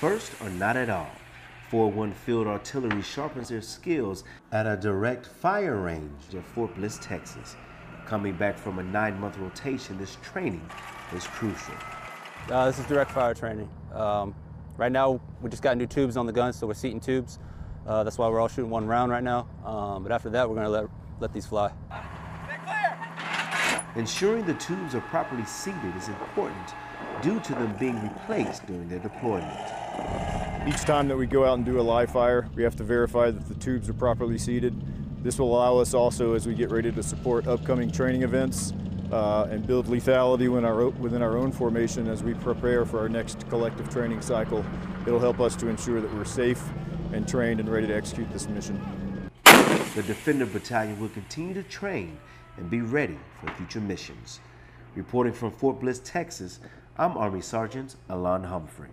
first or not at all. 4-1 Field Artillery sharpens their skills at a direct fire range at Fort Bliss, Texas. Coming back from a nine-month rotation, this training is crucial. Uh, this is direct fire training. Um, right now, we just got new tubes on the gun, so we're seating tubes. Uh, that's why we're all shooting one round right now. Um, but after that, we're going to let, let these fly. Ensuring the tubes are properly seated is important due to them being replaced during their deployment. Each time that we go out and do a live fire, we have to verify that the tubes are properly seated. This will allow us also as we get ready to support upcoming training events uh, and build lethality within our, within our own formation as we prepare for our next collective training cycle. It'll help us to ensure that we're safe and trained and ready to execute this mission. The Defender Battalion will continue to train and be ready for future missions. Reporting from Fort Bliss, Texas, I'm Army Sergeant Alon Humphrey.